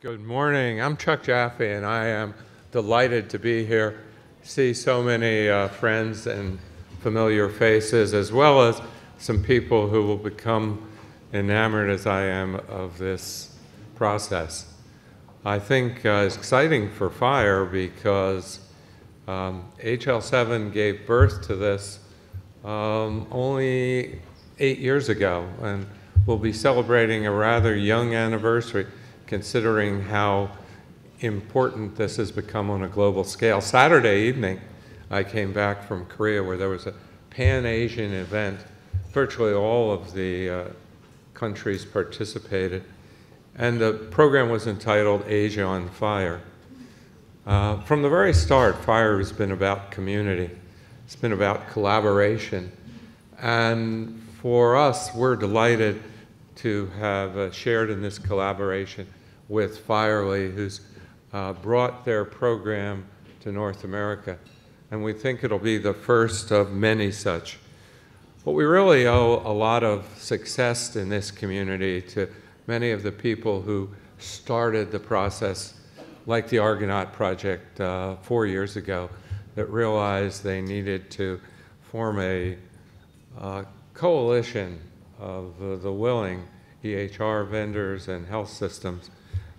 Good morning. I'm Chuck Jaffe, and I am delighted to be here, see so many uh, friends and familiar faces, as well as some people who will become enamored as I am of this process. I think uh, it's exciting for FHIR because um, HL7 gave birth to this um, only eight years ago, and we'll be celebrating a rather young anniversary considering how important this has become on a global scale. Saturday evening, I came back from Korea where there was a Pan Asian event. Virtually all of the uh, countries participated. And the program was entitled Asia on Fire. Uh, from the very start, FHIR has been about community. It's been about collaboration. And for us, we're delighted to have uh, shared in this collaboration with Firely, who's uh, brought their program to North America. And we think it'll be the first of many such. But we really owe a lot of success in this community to many of the people who started the process, like the Argonaut Project uh, four years ago, that realized they needed to form a uh, coalition of the willing EHR vendors and health systems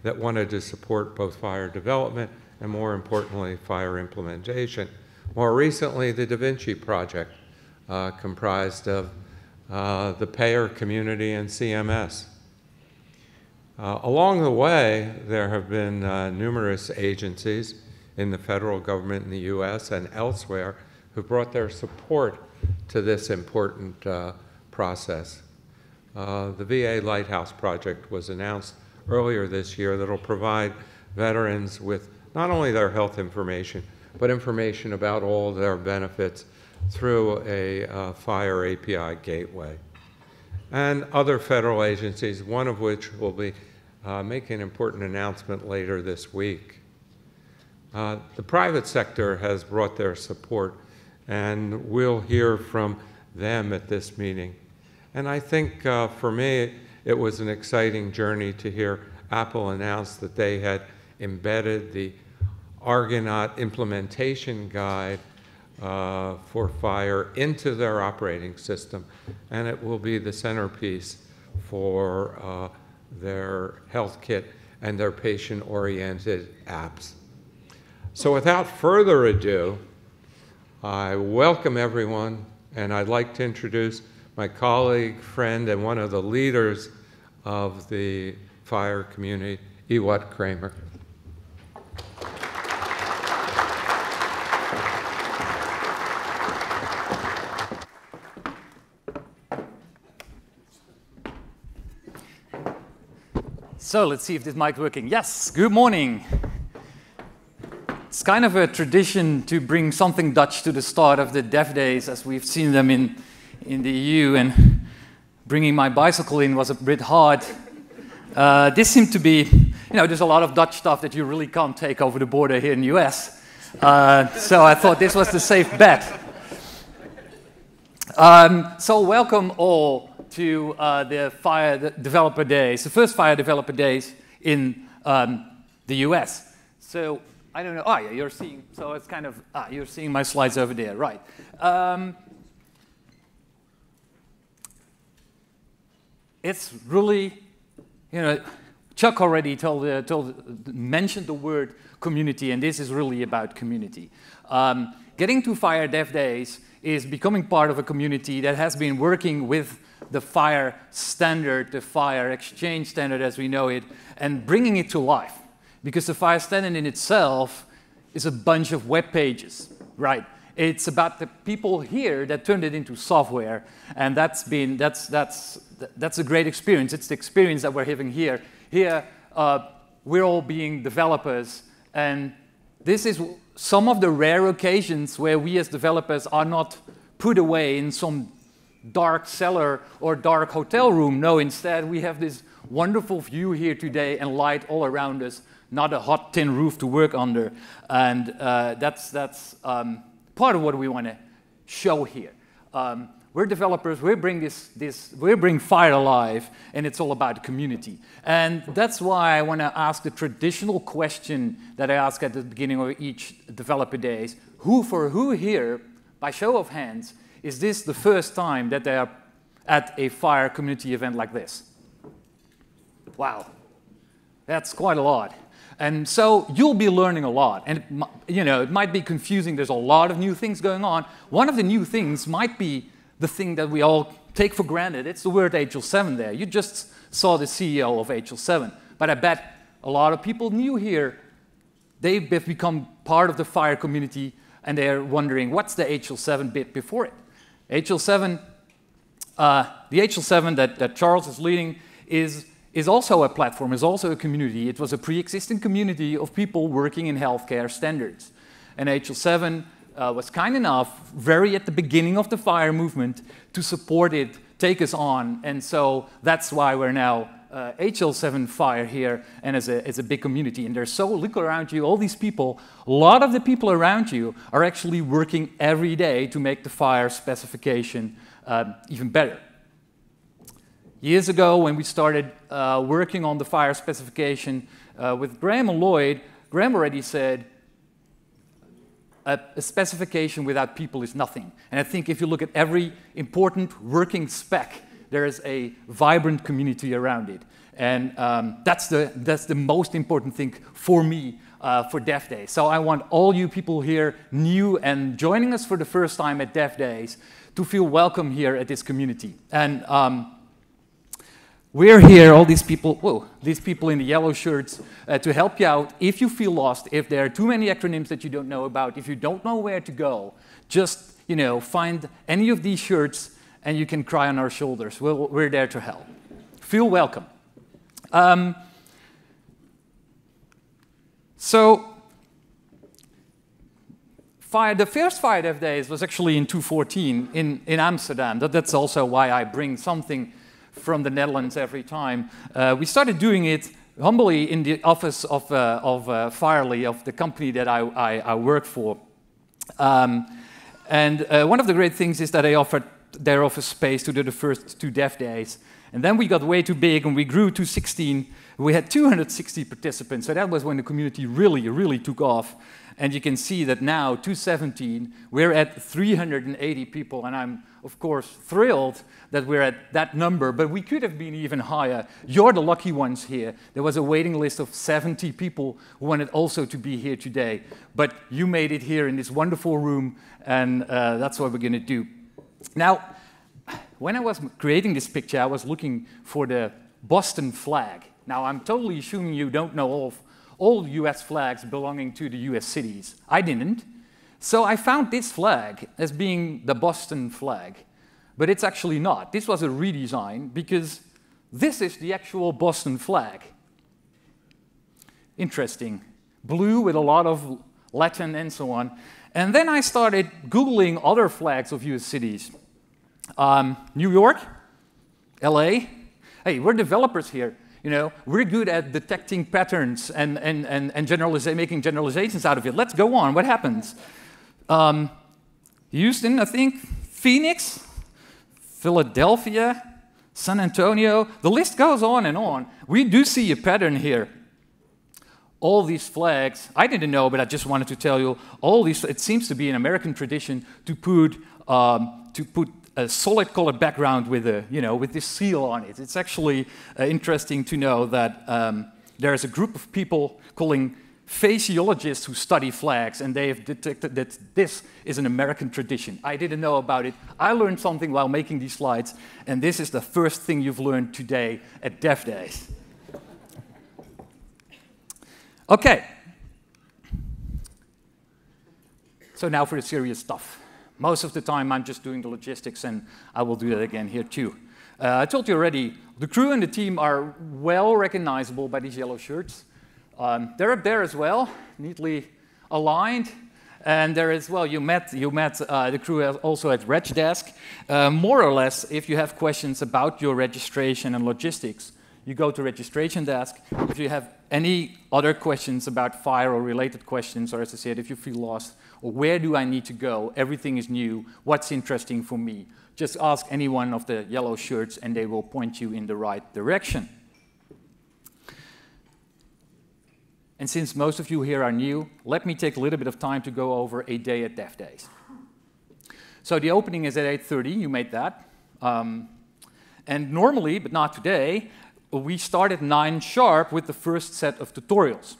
that wanted to support both FHIR development and, more importantly, FHIR implementation. More recently, the Da Vinci Project, uh, comprised of uh, the payer community and CMS. Uh, along the way, there have been uh, numerous agencies in the federal government in the US and elsewhere who brought their support to this important uh, process. Uh, the VA Lighthouse Project was announced earlier this year that'll provide veterans with not only their health information, but information about all their benefits through a uh, FHIR API gateway. And other federal agencies, one of which will be uh, making an important announcement later this week. Uh, the private sector has brought their support, and we'll hear from them at this meeting. And I think uh, for me, it was an exciting journey to hear Apple announce that they had embedded the Argonaut implementation guide uh, for FHIR into their operating system, and it will be the centerpiece for uh, their health kit and their patient-oriented apps. So without further ado, I welcome everyone, and I'd like to introduce my colleague, friend, and one of the leaders of the FHIR community, Ewout Kramer. So let's see if this mic working. Yes, good morning. It's kind of a tradition to bring something Dutch to the start of the Dev Days as we've seen them in, in the EU and bringing my bicycle in was a bit hard. Uh, this seemed to be, you know, there's a lot of Dutch stuff that you really can't take over the border here in the US. Uh, so I thought this was the safe bet. Um, so welcome all to uh, the FHIR Developer Days, the first FHIR Developer Days in um, the US. So I don't know. Oh, yeah, you're seeing. So it's kind of ah, you're seeing my slides over there, right? Um, it's really, you know, Chuck already told, uh, told mentioned the word community, and this is really about community. Um, getting to FHIR Dev Days is becoming part of a community that has been working with the FHIR standard, the FHIR exchange standard as we know it, and bringing it to life. Because the FHIR standard in itself is a bunch of web pages, right? It's about the people here that turned it into software, and that's been that's that's that's a great experience. It's the experience that we're having here. Here, uh, we're all being developers, and this is some of the rare occasions where we as developers are not put away in some dark cellar or dark hotel room. No, instead we have this wonderful view here today and light all around us, not a hot tin roof to work under. And uh, that's, that's um, part of what we want to show here. Um, we're developers, we bring this, this, we bring FHIR alive, and it's all about community. And that's why I want to ask the traditional question that I ask at the beginning of each developer days. Who for who here, by show of hands, is this the first time that they are at a FHIR community event like this? Wow, that's quite a lot. And so you'll be learning a lot. And, you know, it might be confusing. There's a lot of new things going on. One of the new things might be the thing that we all take for granted. It's the word HL7 there. You just saw the CEO of HL7. But I bet a lot of people new here, they've become part of the FHIR community and they're wondering what's the HL7 bit before it? HL7, uh, the HL7 that, that Charles is leading is, is also a platform, is also a community. It was a pre-existing community of people working in healthcare standards. And HL7 uh, was kind enough, very at the beginning of the FHIR movement, to support it, take us on. And so that's why we're now uh, HL7 FHIR here and as a, as a big community. And there's so, look around you, all these people, a lot of the people around you are actually working every day to make the FHIR specification um, even better. Years ago, when we started uh, working on the FHIR specification uh, with Graham and Lloyd, Graham already said, a, a, specification without people is nothing. And I think if you look at every important working spec, there is a vibrant community around it. And um, that's, the, that's the most important thing for me uh, for Dev Day. So I want all you people here, new and joining us for the first time at Dev Days, to feel welcome here at this community. And um, we're here, all these people, whoa, these people in the yellow shirts, uh, to help you out if you feel lost, if there are too many acronyms that you don't know about, if you don't know where to go, just, you know, find any of these shirts and you can cry on our shoulders. we we are there to help. Feel welcome. Um, so, FHIR, the first FHIR Dev Days was actually in 2014 in, in Amsterdam. That, that's also why I bring something from the Netherlands every time. Uh, we started doing it humbly in the office of, uh, of uh, Firely, of the company that I, I, I work for. Um, and uh, one of the great things is that they offered their office space to do the first two dev days. And then we got way too big and we grew to 16. We had 260 participants, so that was when the community really, really took off. And you can see that now, 217, we're at 380 people, and I'm, of course, thrilled that we're at that number, but we could have been even higher. You're the lucky ones here. There was a waiting list of 70 people who wanted also to be here today, but you made it here in this wonderful room, and uh, that's what we're going to do. Now, when I was creating this picture, I was looking for the Boston flag. Now, I'm totally assuming you don't know all all US flags belonging to the US cities. I didn't. So I found this flag as being the Boston flag, but it's actually not. This was a redesign because this is the actual Boston flag. Interesting. Blue with a lot of Latin and so on. And then I started Googling other flags of US cities. Um, New York, LA. Hey, we're developers here. You know, we're good at detecting patterns and, and, and, and generaliza making generalizations out of it. Let's go on. What happens? Um, Houston, I think, Phoenix, Philadelphia, San Antonio. The list goes on and on. We do see a pattern here. All these flags, I didn't know, but I just wanted to tell you, all these, it seems to be an American tradition to put, um, to put a solid colored background with a, you know, with this seal on it. It's actually uh, interesting to know that um, there is a group of people calling fasciologists who study flags, and they have detected that this is an American tradition. I didn't know about it. I learned something while making these slides, and this is the first thing you've learned today at Dev Days. Okay. So now for the serious stuff. Most of the time, I'm just doing the logistics, and I will do that again here too. Uh, I told you already, the crew and the team are well recognizable by these yellow shirts. Um, they're up there as well, neatly aligned. And there is, well, you met, you met uh, the crew also at RegDesk. Uh, more or less, if you have questions about your registration and logistics, you go to registration desk. If you have any other questions about FHIR or related questions, or as I said, if you feel lost, or where do I need to go, everything is new, what's interesting for me, just ask any one of the yellow shirts and they will point you in the right direction. And since most of you here are new, let me take a little bit of time to go over a day at Dev Days. So the opening is at 8.30, you made that. Um, and normally, but not today, we start at 9 sharp with the first set of tutorials.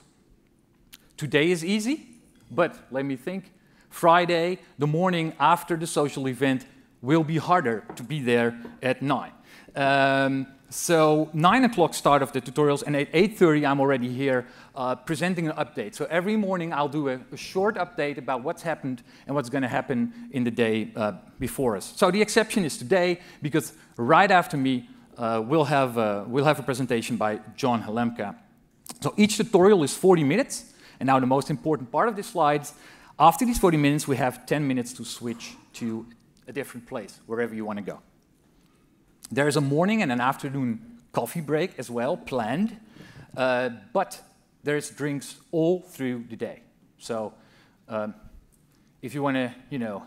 Today is easy, but let me think. Friday, the morning after the social event, will be harder to be there at 9. Um, so 9 o'clock start of the tutorials, and at 8.30 I'm already here uh, presenting an update. So every morning I'll do a, a short update about what's happened and what's going to happen in the day uh, before us. So the exception is today, because right after me, uh, we'll, have, uh, we'll have a presentation by John Halamka. So each tutorial is 40 minutes, and now the most important part of the slides, after these 40 minutes, we have 10 minutes to switch to a different place, wherever you want to go. There is a morning and an afternoon coffee break as well planned, uh, but there's drinks all through the day. So um, if you want to, you know,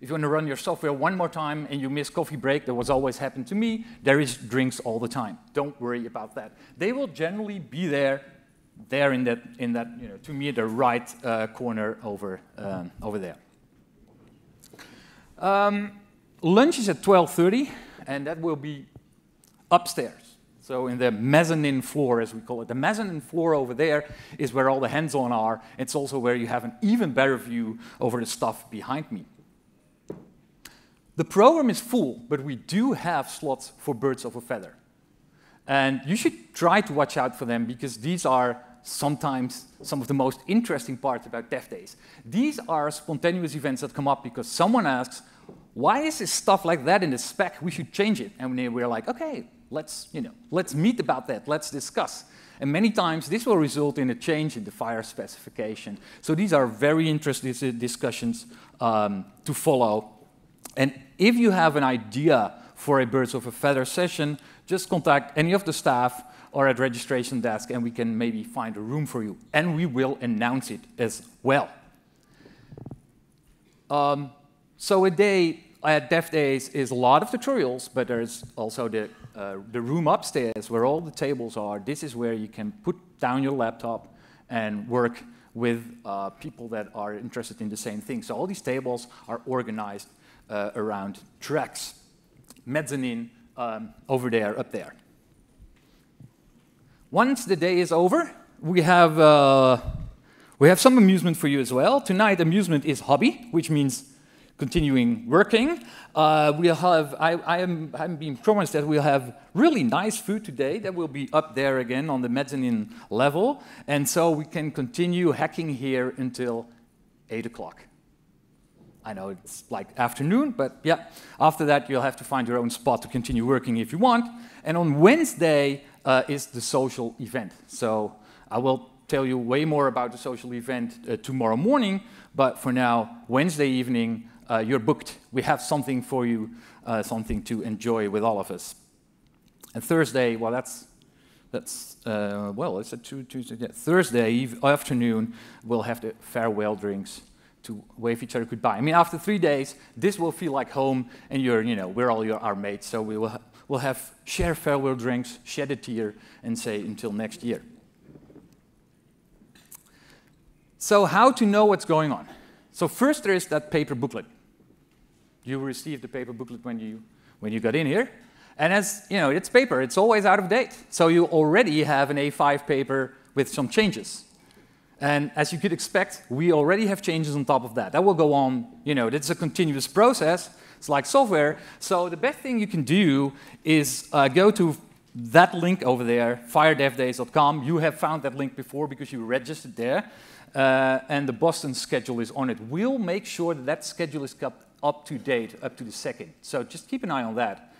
if you want to run your software one more time and you miss coffee break, that was always happened to me, there is drinks all the time. Don't worry about that. They will generally be there, there in that, in that you know, to me, the right uh, corner over, um, over there. Um, lunch is at 12.30, and that will be upstairs. So in the mezzanine floor, as we call it. The mezzanine floor over there is where all the hands-on are. It's also where you have an even better view over the stuff behind me. The program is full, but we do have slots for birds of a feather. And you should try to watch out for them because these are sometimes some of the most interesting parts about Dev Days. These are spontaneous events that come up because someone asks, why is this stuff like that in the spec? We should change it. And we're like, okay, let's, you know, let's meet about that, let's discuss. And many times this will result in a change in the FHIR specification. So these are very interesting discussions um, to follow. And if you have an idea for a Birds of a Feather session, just contact any of the staff or at registration desk and we can maybe find a room for you. And we will announce it as well. Um, so a day at Dev Days is a lot of tutorials, but there's also the, uh, the room upstairs where all the tables are. This is where you can put down your laptop and work with uh, people that are interested in the same thing. So all these tables are organized uh, around tracks. Mezzanine um, over there, up there. Once the day is over, we have, uh, we have some amusement for you as well. Tonight, amusement is hobby, which means continuing working. Uh, we'll have, I, I am, I'm being promised that we'll have really nice food today that will be up there again on the mezzanine level. And so we can continue hacking here until 8 o'clock. I know it's like afternoon, but yeah, after that you'll have to find your own spot to continue working if you want. And on Wednesday uh, is the social event. So I will tell you way more about the social event uh, tomorrow morning, but for now, Wednesday evening, uh, you're booked. We have something for you, uh, something to enjoy with all of us. And Thursday, well, that's that's uh, well, it's a Tuesday. Yeah, Thursday afternoon, we'll have the farewell drinks to wave each other goodbye. I mean, after three days, this will feel like home, and you're, you know, we're all your, our mates, so we will ha we'll have share farewell drinks, shed a tear, and say until next year. So, how to know what's going on? So first, there is that paper booklet. You received the paper booklet when you, when you got in here. And as you know, it's paper, it's always out of date. So you already have an A5 paper with some changes. And as you could expect, we already have changes on top of that. That will go on, you know, it's a continuous process. It's like software. So the best thing you can do is uh, go to that link over there, fhirdevdays.com. You have found that link before because you registered there. Uh, and the Boston schedule is on it. We'll make sure that that schedule is kept up to date, up to the second. So just keep an eye on that.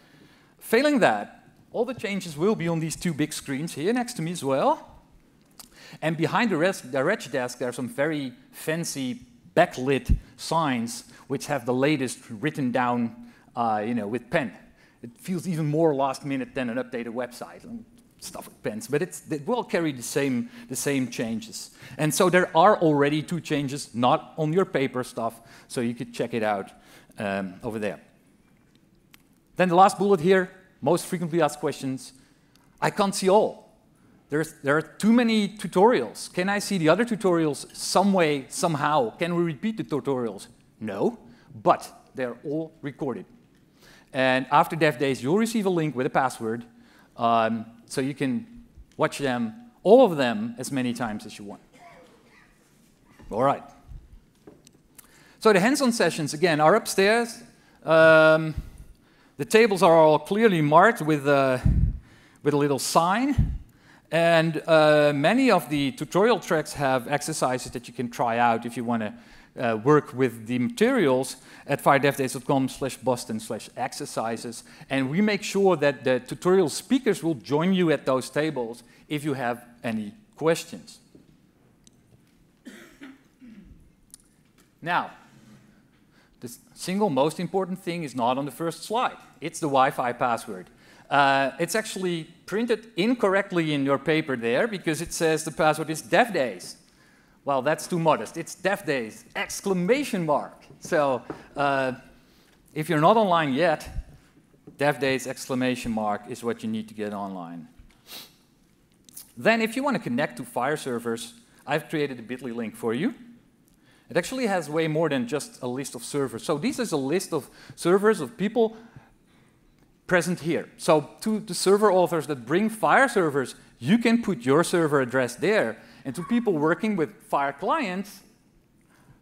Failing that, all the changes will be on these two big screens here next to me as well. And behind the, rest, the reg desk, there are some very fancy backlit signs which have the latest written down uh, you know, with pen. It feels even more last minute than an updated website. And stuff with pens, but it will carry the same, the same changes. And so there are already two changes, not on your paper stuff, so you could check it out um, over there. Then the last bullet here, most frequently asked questions. I can't see all. There's, there are too many tutorials. Can I see the other tutorials some way, somehow? Can we repeat the tutorials? No, but they're all recorded. And after Dev Days, you'll receive a link with a password, um, so you can watch them, all of them, as many times as you want. All right. So the hands-on sessions, again, are upstairs. Um, the tables are all clearly marked with a, with a little sign. And uh, many of the tutorial tracks have exercises that you can try out if you want to uh, work with the materials at fhirdevdays.com slash boston slash exercises. And we make sure that the tutorial speakers will join you at those tables if you have any questions. Now, the single most important thing is not on the first slide. It's the Wi-Fi password. Uh, it's actually printed incorrectly in your paper there because it says the password is devdays. Well, that's too modest. It's devdays, exclamation mark. So uh, if you're not online yet, devdays exclamation mark is what you need to get online. Then if you want to connect to FHIR servers, I've created a bit.ly link for you. It actually has way more than just a list of servers. So this is a list of servers of people present here. So to the server authors that bring FHIR servers, you can put your server address there. And to people working with FHIR clients,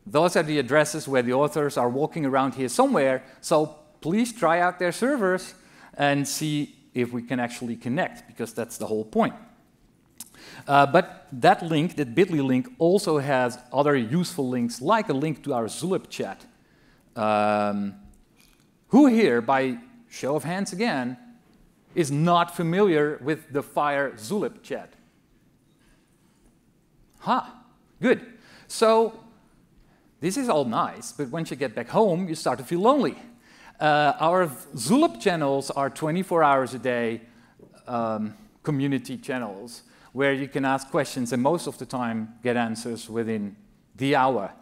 those are the addresses where the authors are walking around here somewhere. So please try out their servers and see if we can actually connect, because that's the whole point. Uh, but that link, that bit.ly link, also has other useful links, like a link to our Zulip chat. Um, who here, by show of hands again, is not familiar with the FHIR Zulip chat? Ha, huh, good. So this is all nice, but once you get back home, you start to feel lonely. Uh, our Zulip channels are 24 hours a day um, community channels where you can ask questions and most of the time get answers within the hour.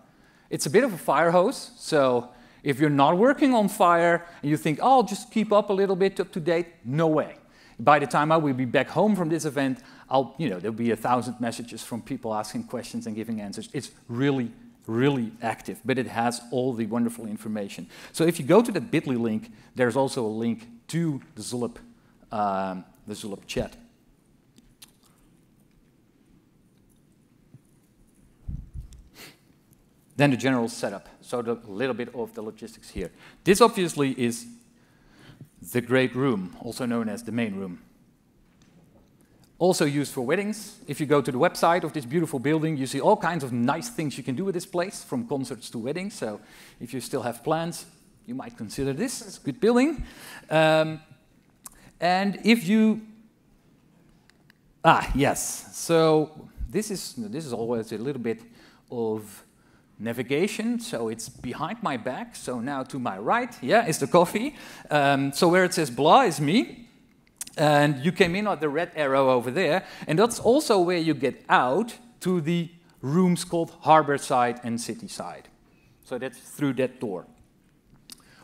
It's a bit of a fire hose, so if you're not working on FHIR and you think, oh, I'll just keep up a little bit up to date, no way. By the time I will be back home from this event, I'll, you know, there'll be a thousand messages from people asking questions and giving answers. It's really, really active, but it has all the wonderful information. So if you go to the bit.ly link, there's also a link to the Zulip, um, the Zulip chat. Then the general setup, so a little bit of the logistics here. This obviously is the great room, also known as the main room. Also used for weddings. If you go to the website of this beautiful building, you see all kinds of nice things you can do with this place, from concerts to weddings. So if you still have plans, you might consider this. It's a good building. Um, and if you... Ah, yes. So this is, this is always a little bit of navigation, so it's behind my back, so now to my right, yeah, is the coffee. Um, so where it says blah is me, and you came in at the red arrow over there, and that's also where you get out to the rooms called harbor side and city side. So that's through that door.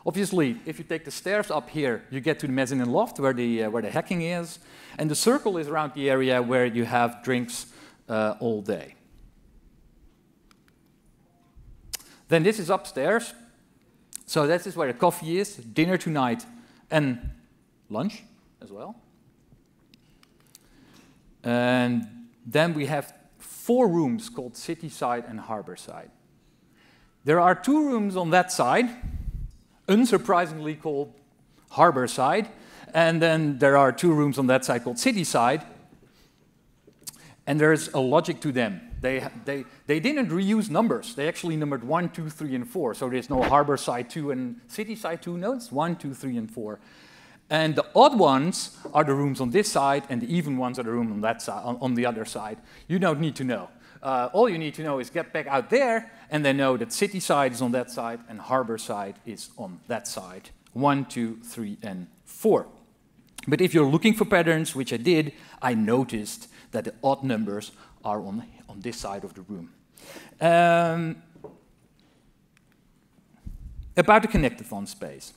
Obviously, if you take the stairs up here, you get to the mezzanine loft where the, uh, where the hacking is, and the circle is around the area where you have drinks uh, all day. Then this is upstairs. So this is where the coffee is, dinner tonight, and lunch as well. And then we have four rooms called city side and harbor side. There are two rooms on that side, unsurprisingly called harbor side, and then there are two rooms on that side called city side, and there's a logic to them. They, they, they didn't reuse numbers. They actually numbered 1, 2, 3, and 4. So there's no harbor side 2 and city side 2. No, it's 1, 2, 3, and 4. And the odd ones are the rooms on this side, and the even ones are the room on that side, on, on the other side. You don't need to know. Uh, all you need to know is get back out there, and then know that city side is on that side, and harbor side is on that side. One, two, three, and four. But if you're looking for patterns, which I did, I noticed that the odd numbers are on, on this side of the room. Um, about the Connectathon space.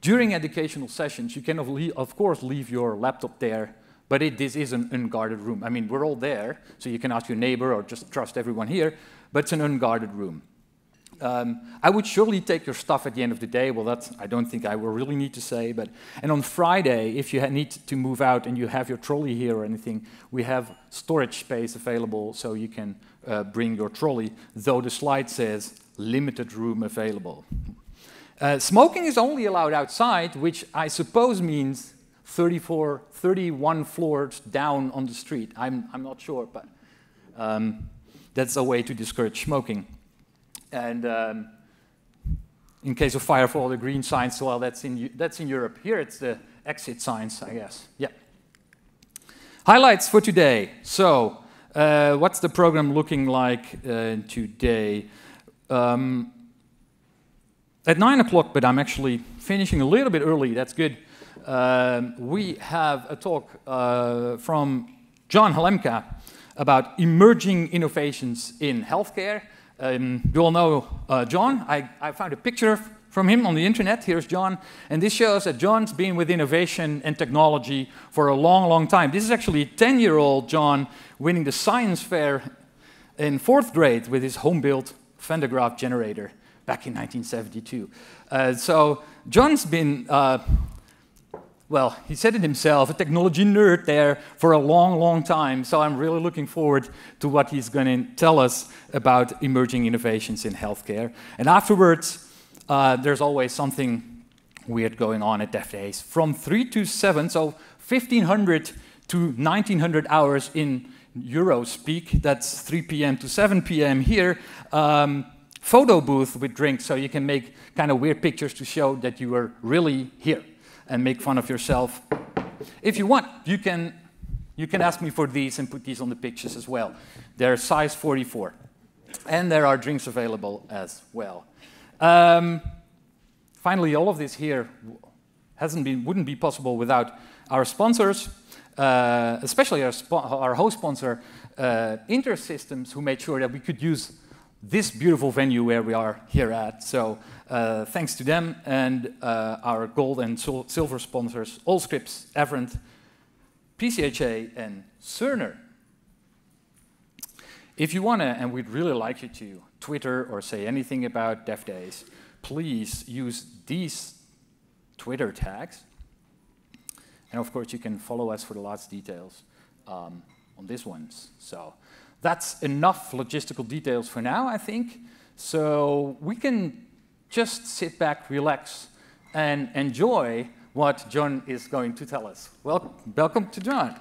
During educational sessions, you can, of course, leave your laptop there, but it, this is an unguarded room. I mean, we're all there, so you can ask your neighbor or just trust everyone here, but it's an unguarded room. Um, I would surely take your stuff at the end of the day. Well, that's I don't think I will really need to say. But and on Friday, if you need to move out and you have your trolley here or anything, we have storage space available, so you can uh, bring your trolley. Though the slide says limited room available. Uh, smoking is only allowed outside, which I suppose means 34, 31 floors down on the street. I'm, I'm not sure, but um, that's a way to discourage smoking. And um, in case of fire for all the green signs, well, that's in, that's in Europe. Here it's the exit signs, I guess. Yeah. Highlights for today. So, uh, what's the program looking like uh, today? Um, at 9 o'clock, but I'm actually finishing a little bit early, that's good. Um, we have a talk uh, from John Halamka about emerging innovations in healthcare. Um, you all know uh, John. I, I, found a picture from him on the internet. Here's John. And this shows that John's been with innovation and technology for a long, long time. This is actually 10 year old John winning the science fair in fourth grade with his home built Van de Graaff generator back in 1972. Uh, so John's been uh, well, he said it himself, a technology nerd there for a long, long time. So I'm really looking forward to what he's going to tell us about emerging innovations in healthcare. And afterwards, uh, there's always something weird going on at Dev Days. From 3 to 7, so 1500 to 1900 hours in Euro speak, that's 3 p.m. to 7 p.m. here. Um, photo booth with drinks, so you can make kind of weird pictures to show that you are really here and make fun of yourself. If you want, you can, you can ask me for these and put these on the pictures as well. They're size 44. And there are drinks available as well. Um, finally, all of this here hasn't been, wouldn't be possible without our sponsors, uh, especially our, our, host sponsor, uh, InterSystems, who made sure that we could use this beautiful venue where we are here at. So uh, thanks to them and uh, our gold and sil silver sponsors, Allscripts, Avrant, PCHA, and Cerner. If you want to, and we'd really like you to, Twitter or say anything about Dev Days, please use these Twitter tags. And of course, you can follow us for the last details um, on these ones. So that's enough logistical details for now, I think. So we can just sit back, relax, and enjoy what John is going to tell us. Well, welcome to John.